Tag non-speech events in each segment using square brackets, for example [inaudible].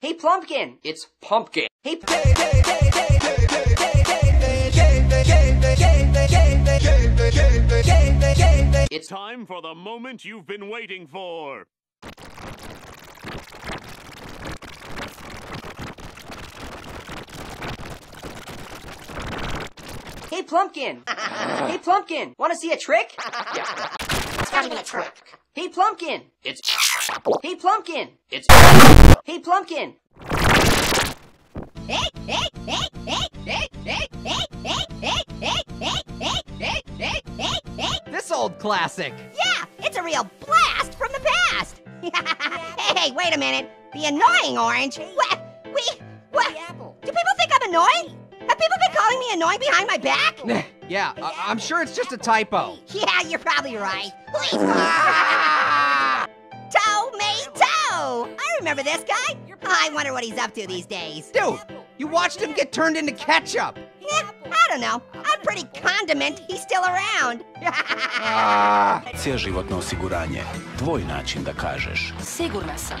Hey, Plumpkin. It's pumpkin. Hey, It's Time for the moment you've been waiting for. hey, Plumpkin. hey, Plumpkin. Want to see a trick? It's not even a trick. Hey, Plumpkin. it's Hey, Plumpkin. it's Hey, Plumpkin. Hey, hey, hey, hey, hey, hey, hey, hey, hey, hey, hey, hey, hey, hey, hey, hey. This old classic. Yeah, it's a real blast from the past. hey, wait a minute. The annoying orange? What? We? What? Do people think I'm annoying? Have people been calling me annoying behind my back? Yeah, I- I'm sure it's just a typo. Yeah, you're probably right. [laughs] Tomato! I remember this guy. I wonder what he's up to these days. Dude, you watched him get turned into ketchup. Yeah, I don't know. I'm pretty condiment. He's still around. Ah. Cjeloživotno osiguranje. Tvoj način da kažeš. Sigurna sam.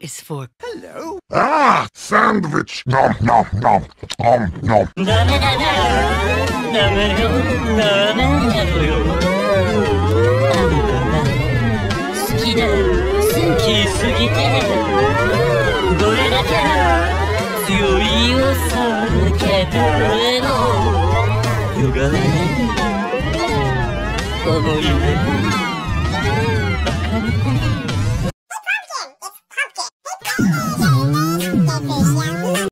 Is for hello. Ah, sandwich. Nom nom nom nom nom. Yeah. [laughs]